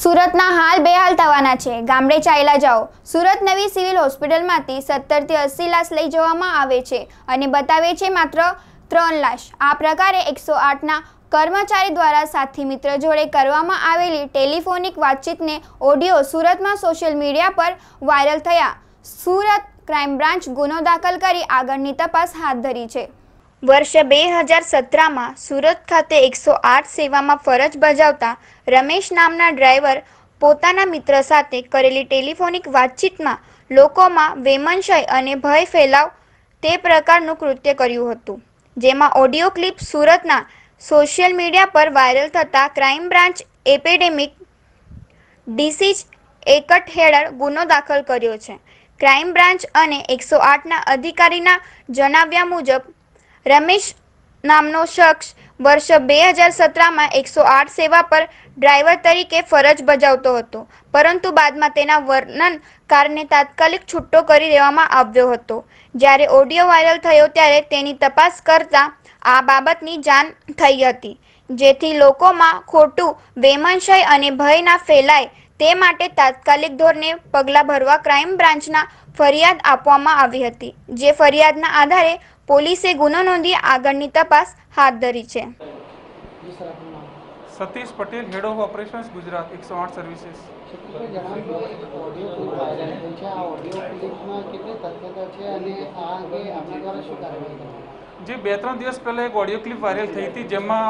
સુરતના હાલ બેહાલ થવાના છે. ગામડે ચાલ્યા જાઓ. સુરત નવી સિવિલ હોસ્પિટલમાંથી સત્તરથી અસી લાશ લઈ જવામાં આવે છે અને બતાવે છે માત્ર ત્રણ લાશ. આ પ્રકારે એકસો આઠના કર્મચારી દ્વારા સાથી મિત્ર જોડે કરવામાં આવેલી ટેલિફોનિક વાતચીતને ઓડિયો સુરતમાં સોશિયલ મીડિયા પર વાયરલ થયા. સુરત ક્રાઇમ બ્રાન્ચ ગુનો દાખલ કરી આગળની તપાસ હાથ ધરી છે. વર્ષ બે હજાર સત્રમાં સુરત ખાતે એકસો આઠ સેવામાં ફરજ બજાવતા રમેશ નામના ડ્રાઈવર પોતાના મિત્ર સાથે કરેલી ટેલિફોનિક વાતચીતમાં લોકોમાં વેમનશય અને ભય ફેલાવ તે પ્રકારનું કૃત્ય કર્યું હતું, જેમાં ઓડિયો ક્લિપ સુરતના સોશિયલ મીડિયા પર વાયરલ થતાં crime branch epidemic disease act હેઠળ ગુનો દાખલ કર્યો છે. ક્રાઇમ બ્રાન્ચ અને એકસો આઠના અધિકારીના જણાવ્યા મુજબ રમેશ નામનો શખ્સ વર્ષ બે હજાર સત્રમાં એકસો આઠ સેવા પર ડ્રાઈવર તરીકે ફરજ બજાવતો હતો. પરંતુ બાદમાં તેના વર્ણન કારણે તાત્કાલિક છૂટો કરી દેવામાં આવ્યો હતો. જ્યારે ઓડિયો વાયરલ થયો ત્યારે તેની તપાસ કરતા આ બાબતની જાણ થઈ હતી, જેથી લોકોમાં ખોટું વેમનશય અને ભય ના ફેલાય તે માટે તાત્કાલિક ધોરણે પગલાં ભરવા ક્રાઇમ બ્રાન્ચના ફરિયાદ આપવામાં આવી હતી, જે ફરિયાદના આધારે પોલીસે ગુનો નોંધી આગળની તપાસ હાથ ધરી છે. Satish Patel head of operations Gujarat, એકસો આઠ સર્વિસીસ જે બે ત્રણ દિવસ પહેલાં એક ઓડિયો ક્લિપ વાયરલ થઈ હતી, જેમાં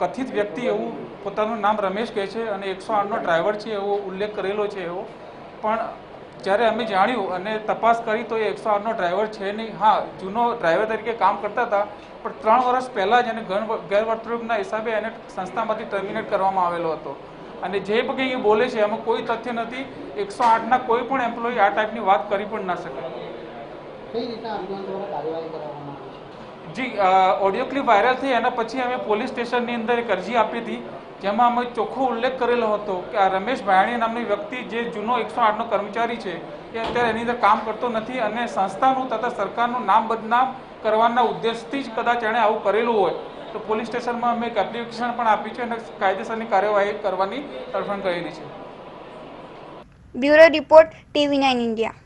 કથિત વ્યક્તિ એવું પોતાનું નામ રમેશ કહે છે અને એકસો આઠનો ડ્રાઈવર છે એવો ઉલ્લેખ કરેલો છે એવો. પણ જ્યારે અમે જાણ્યું અને તપાસ કરી તો એ એકસો આઠનો ડ્રાઈવર છે નહીં. હા, જૂનો ડ્રાઈવર તરીકે કામ કરતા હતા, પણ ત્રણ વર્ષ પહેલાં જ એને ગેરવર્તણૂકના હિસાબે એને સંસ્થામાંથી ટર્મિનેટ કરવામાં આવેલો હતો. અને જે કંઈ એ બોલે છે, એમાં કોઈ તથ્ય નથી. એકસો આઠના કોઈ પણ એમ્પ્લોય આ ટાઈપની વાત કરી પણ ના શકે જી ઓડિયો ક્લિપ વાયરલ થઈ એના પછી અમે પોલીસ સ્ટેશનની અંદર એક અરજી આપી હતી, જેમાં અમે ચોખ્ખો ઉલ્લેખ કરેલો હતો કે આ રમેશ ભાયાણી નામની વ્યક્તિ જે જૂનો એકસો આઠનો કર્મચારી છે, એ અત્યારે એની અંદર કામ કરતો નથી અને સંસ્થાનું તથા સરકારનું નામ બદનામ કરવાના ઉદ્દેશથી જ કદાચ એણે આવું કરેલું હોય. તો પોલીસ સ્ટેશનમાં અમે એક એપ્લિકેશન પણ આપી છે અને કાયદેસરની કાર્યવાહી કરવાની તરફેણ કરેલી છે. Bureau report TV nine India.